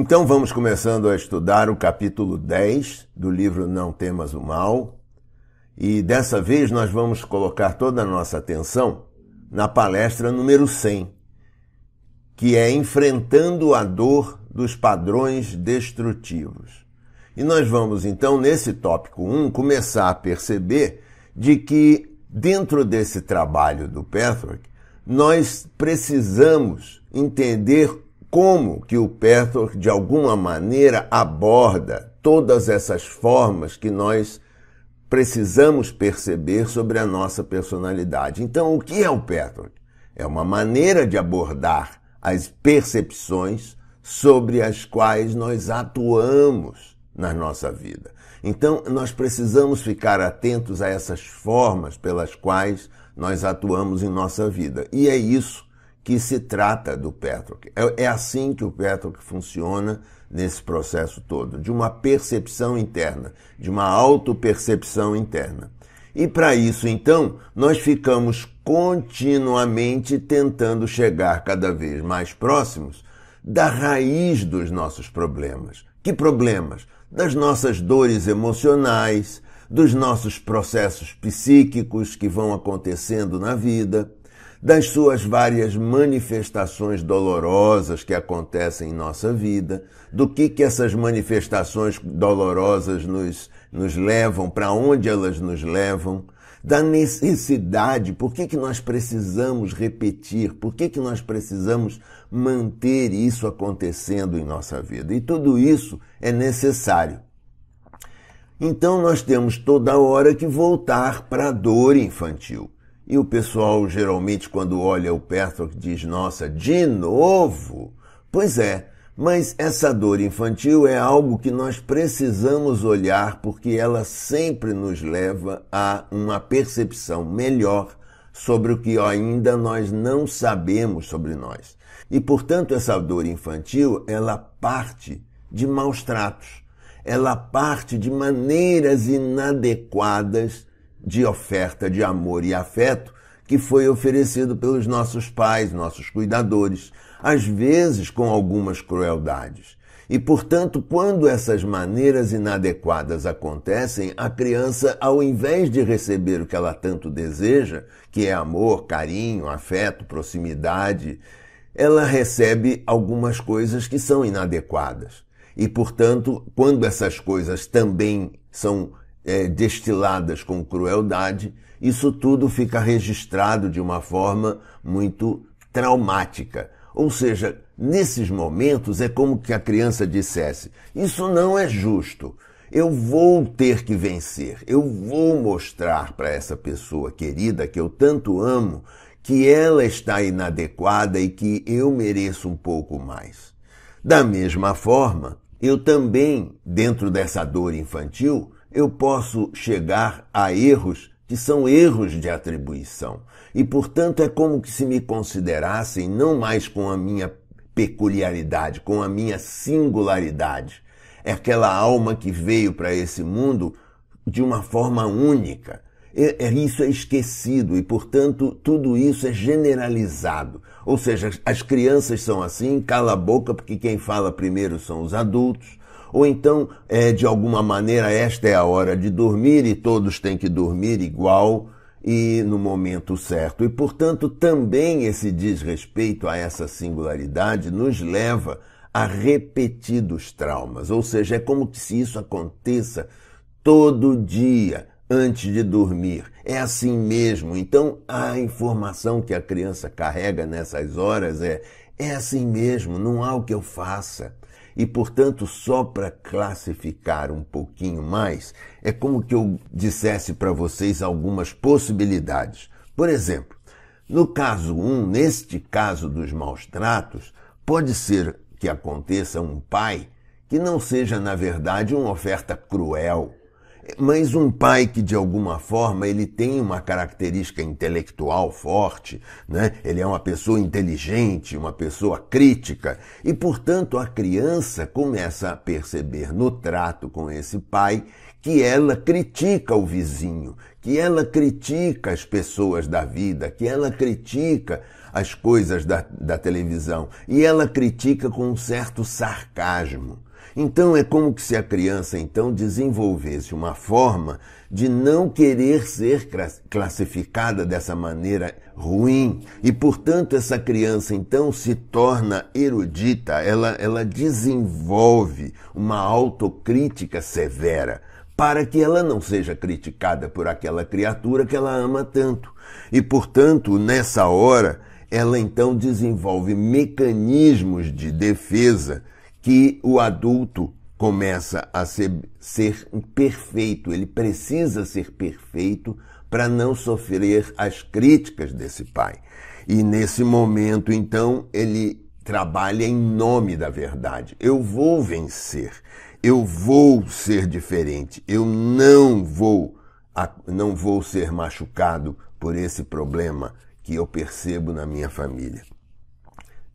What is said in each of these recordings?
Então vamos começando a estudar o capítulo 10 do livro Não Temas o Mal. E dessa vez nós vamos colocar toda a nossa atenção na palestra número 100, que é Enfrentando a Dor dos Padrões Destrutivos. E nós vamos então, nesse tópico 1, começar a perceber de que dentro desse trabalho do Petrarch, nós precisamos entender como que o Petrarch, de alguma maneira, aborda todas essas formas que nós precisamos perceber sobre a nossa personalidade. Então, o que é o Petrarch? É uma maneira de abordar as percepções sobre as quais nós atuamos na nossa vida. Então, nós precisamos ficar atentos a essas formas pelas quais nós atuamos em nossa vida. E é isso que se trata do Petroc. É, é assim que o Petroc funciona nesse processo todo, de uma percepção interna, de uma autopercepção interna. E para isso, então, nós ficamos continuamente tentando chegar cada vez mais próximos da raiz dos nossos problemas. Que problemas? Das nossas dores emocionais, dos nossos processos psíquicos que vão acontecendo na vida, das suas várias manifestações dolorosas que acontecem em nossa vida, do que, que essas manifestações dolorosas nos, nos levam, para onde elas nos levam, da necessidade, por que, que nós precisamos repetir, por que, que nós precisamos manter isso acontecendo em nossa vida. E tudo isso é necessário. Então nós temos toda hora que voltar para a dor infantil. E o pessoal geralmente, quando olha o Petrock, diz: Nossa, de novo? Pois é, mas essa dor infantil é algo que nós precisamos olhar porque ela sempre nos leva a uma percepção melhor sobre o que ainda nós não sabemos sobre nós. E portanto, essa dor infantil, ela parte de maus tratos. Ela parte de maneiras inadequadas de oferta de amor e afeto que foi oferecido pelos nossos pais, nossos cuidadores, às vezes com algumas crueldades. E, portanto, quando essas maneiras inadequadas acontecem, a criança, ao invés de receber o que ela tanto deseja, que é amor, carinho, afeto, proximidade, ela recebe algumas coisas que são inadequadas. E, portanto, quando essas coisas também são é, destiladas com crueldade, isso tudo fica registrado de uma forma muito traumática. Ou seja, nesses momentos é como que a criança dissesse: Isso não é justo. Eu vou ter que vencer. Eu vou mostrar para essa pessoa querida que eu tanto amo que ela está inadequada e que eu mereço um pouco mais. Da mesma forma, eu também, dentro dessa dor infantil, eu posso chegar a erros que são erros de atribuição. E, portanto, é como que se me considerassem não mais com a minha peculiaridade, com a minha singularidade. É aquela alma que veio para esse mundo de uma forma única. É, é, isso é esquecido e, portanto, tudo isso é generalizado. Ou seja, as crianças são assim, cala a boca porque quem fala primeiro são os adultos ou então, é, de alguma maneira, esta é a hora de dormir e todos têm que dormir igual e no momento certo. E, portanto, também esse desrespeito a essa singularidade nos leva a repetidos traumas. Ou seja, é como se isso aconteça todo dia antes de dormir. É assim mesmo. Então, a informação que a criança carrega nessas horas é: é assim mesmo, não há o que eu faça. E, portanto, só para classificar um pouquinho mais, é como que eu dissesse para vocês algumas possibilidades. Por exemplo, no caso 1, um, neste caso dos maus tratos, pode ser que aconteça um pai que não seja, na verdade, uma oferta cruel, mas um pai que de alguma forma ele tem uma característica intelectual forte, né? Ele é uma pessoa inteligente, uma pessoa crítica e, portanto, a criança começa a perceber no trato com esse pai que ela critica o vizinho, que ela critica as pessoas da vida, que ela critica as coisas da, da televisão e ela critica com um certo sarcasmo. Então é como se a criança então desenvolvesse uma forma de não querer ser classificada dessa maneira ruim e portanto essa criança então se torna erudita, ela, ela desenvolve uma autocrítica severa para que ela não seja criticada por aquela criatura que ela ama tanto. E portanto, nessa hora, ela então desenvolve mecanismos de defesa que o adulto começa a ser, ser perfeito, ele precisa ser perfeito para não sofrer as críticas desse pai. E nesse momento, então, ele trabalha em nome da verdade. Eu vou vencer, eu vou ser diferente, eu não vou não vou ser machucado por esse problema que eu percebo na minha família.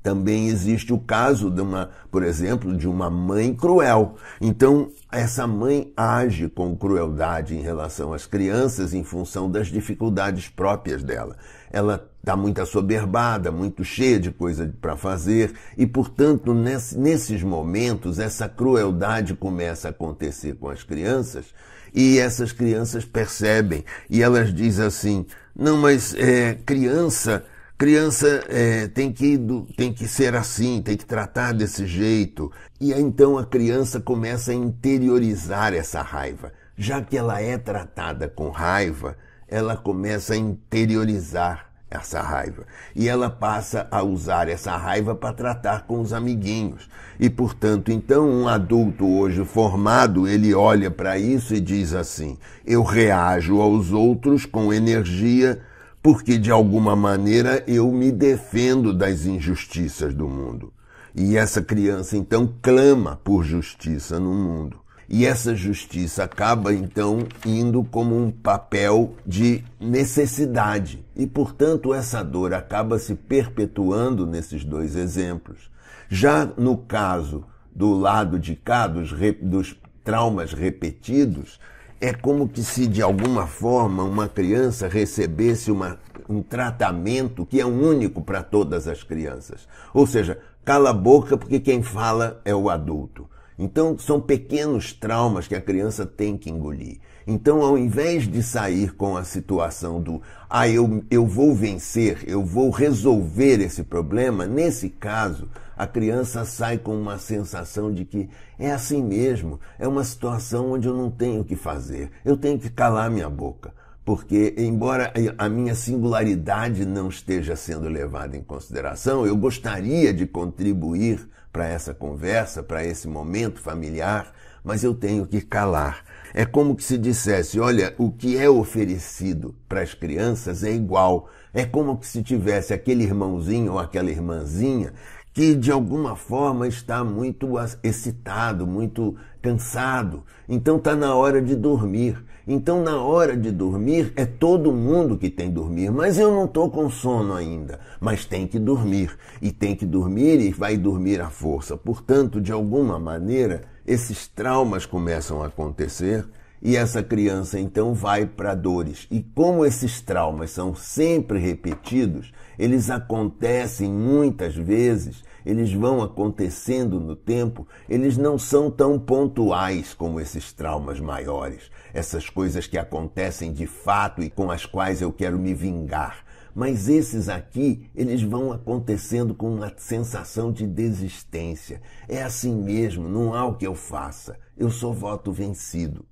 Também existe o caso de uma, por exemplo, de uma mãe cruel. Então, essa mãe age com crueldade em relação às crianças em função das dificuldades próprias dela. Ela está muito assoberbada, muito cheia de coisa para fazer, e, portanto, nesses momentos, essa crueldade começa a acontecer com as crianças, e essas crianças percebem, e elas dizem assim: não, mas é, criança Criança é, tem, que, tem que ser assim, tem que tratar desse jeito. E então a criança começa a interiorizar essa raiva. Já que ela é tratada com raiva, ela começa a interiorizar essa raiva. E ela passa a usar essa raiva para tratar com os amiguinhos. E, portanto, então, um adulto hoje formado, ele olha para isso e diz assim: eu reajo aos outros com energia porque de alguma maneira eu me defendo das injustiças do mundo. E essa criança então clama por justiça no mundo. E essa justiça acaba então indo como um papel de necessidade. E portanto essa dor acaba se perpetuando nesses dois exemplos. Já no caso do lado de cá, dos, dos traumas repetidos, é como que se de alguma forma uma criança recebesse uma, um tratamento que é único para todas as crianças. Ou seja, cala a boca porque quem fala é o adulto. Então são pequenos traumas que a criança tem que engolir. Então, ao invés de sair com a situação do ah, eu, eu vou vencer, eu vou resolver esse problema, nesse caso, a criança sai com uma sensação de que é assim mesmo, é uma situação onde eu não tenho o que fazer, eu tenho que calar minha boca. Porque, embora a minha singularidade não esteja sendo levada em consideração, eu gostaria de contribuir para essa conversa, para esse momento familiar, mas eu tenho que calar. É como que se dissesse: olha, o que é oferecido para as crianças é igual. É como que se tivesse aquele irmãozinho ou aquela irmãzinha que de alguma forma está muito excitado, muito cansado. Então está na hora de dormir. Então, na hora de dormir, é todo mundo que tem que dormir. Mas eu não estou com sono ainda. Mas tem que dormir. E tem que dormir e vai dormir à força. Portanto, de alguma maneira, esses traumas começam a acontecer e essa criança então vai para dores. E como esses traumas são sempre repetidos, eles acontecem muitas vezes, eles vão acontecendo no tempo, eles não são tão pontuais como esses traumas maiores, essas coisas que acontecem de fato e com as quais eu quero me vingar. Mas esses aqui, eles vão acontecendo com uma sensação de desistência. É assim mesmo, não há o que eu faça. Eu sou voto vencido.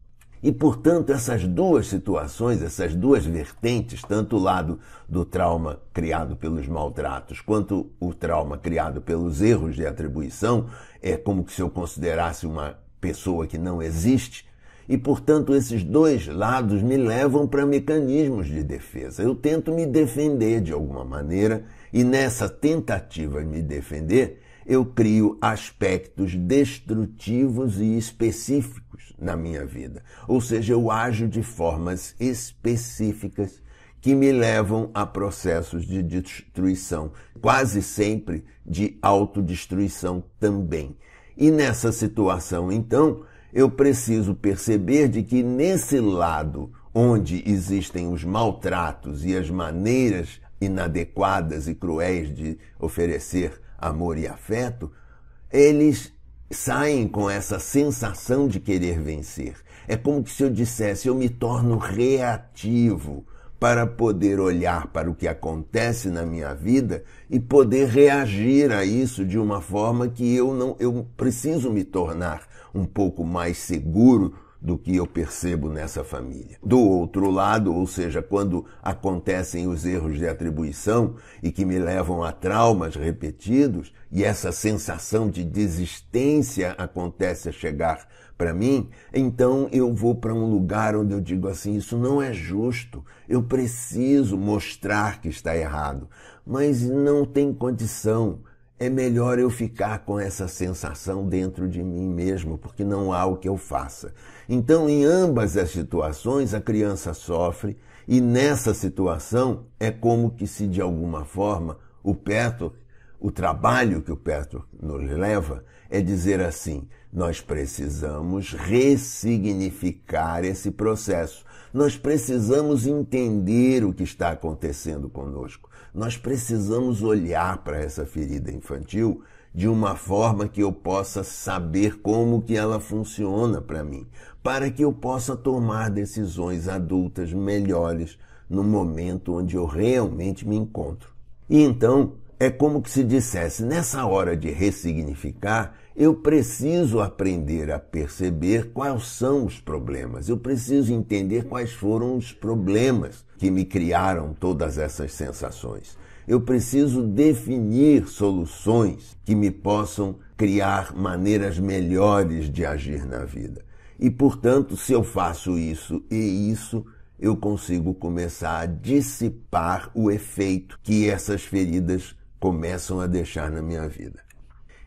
E, portanto, essas duas situações, essas duas vertentes, tanto o lado do trauma criado pelos maltratos, quanto o trauma criado pelos erros de atribuição, é como se eu considerasse uma pessoa que não existe, e, portanto, esses dois lados me levam para mecanismos de defesa. Eu tento me defender de alguma maneira, e nessa tentativa de me defender, eu crio aspectos destrutivos e específicos na minha vida. Ou seja, eu ajo de formas específicas que me levam a processos de destruição, quase sempre de autodestruição também. E nessa situação, então, eu preciso perceber de que nesse lado onde existem os maltratos e as maneiras inadequadas e cruéis de oferecer amor e afeto, eles saem com essa sensação de querer vencer. É como se eu dissesse, eu me torno reativo para poder olhar para o que acontece na minha vida e poder reagir a isso de uma forma que eu não eu preciso me tornar um pouco mais seguro do que eu percebo nessa família. Do outro lado, ou seja, quando acontecem os erros de atribuição e que me levam a traumas repetidos, e essa sensação de desistência acontece a chegar para mim, então eu vou para um lugar onde eu digo assim: isso não é justo, eu preciso mostrar que está errado, mas não tem condição é melhor eu ficar com essa sensação dentro de mim mesmo, porque não há o que eu faça. Então, em ambas as situações, a criança sofre, e nessa situação é como que se de alguma forma o Petro, o trabalho que o Petro nos leva, é dizer assim: nós precisamos ressignificar esse processo. Nós precisamos entender o que está acontecendo conosco. Nós precisamos olhar para essa ferida infantil de uma forma que eu possa saber como que ela funciona para mim, para que eu possa tomar decisões adultas melhores no momento onde eu realmente me encontro. E então, é como que se dissesse, nessa hora de ressignificar, eu preciso aprender a perceber quais são os problemas. Eu preciso entender quais foram os problemas que me criaram todas essas sensações. Eu preciso definir soluções que me possam criar maneiras melhores de agir na vida. E, portanto, se eu faço isso e isso, eu consigo começar a dissipar o efeito que essas feridas começam a deixar na minha vida.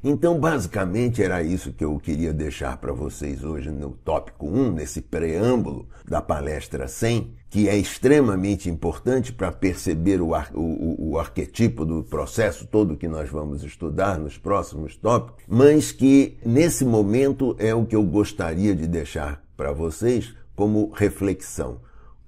Então, basicamente, era isso que eu queria deixar para vocês hoje no tópico 1, nesse preâmbulo da palestra 100, que é extremamente importante para perceber o, ar, o, o, arquetipo do processo todo que nós vamos estudar nos próximos tópicos, mas que nesse momento é o que eu gostaria de deixar para vocês como reflexão.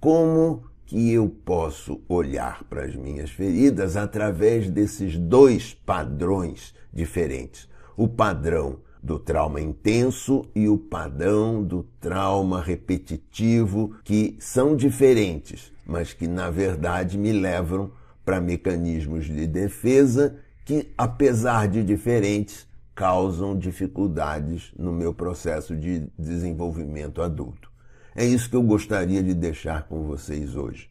Como que eu posso olhar para as minhas feridas através desses dois padrões diferentes. O padrão do trauma intenso e o padrão do trauma repetitivo, que são diferentes, mas que na verdade me levam para mecanismos de defesa que, apesar de diferentes, causam dificuldades no meu processo de desenvolvimento adulto. É isso que eu gostaria de deixar com vocês hoje.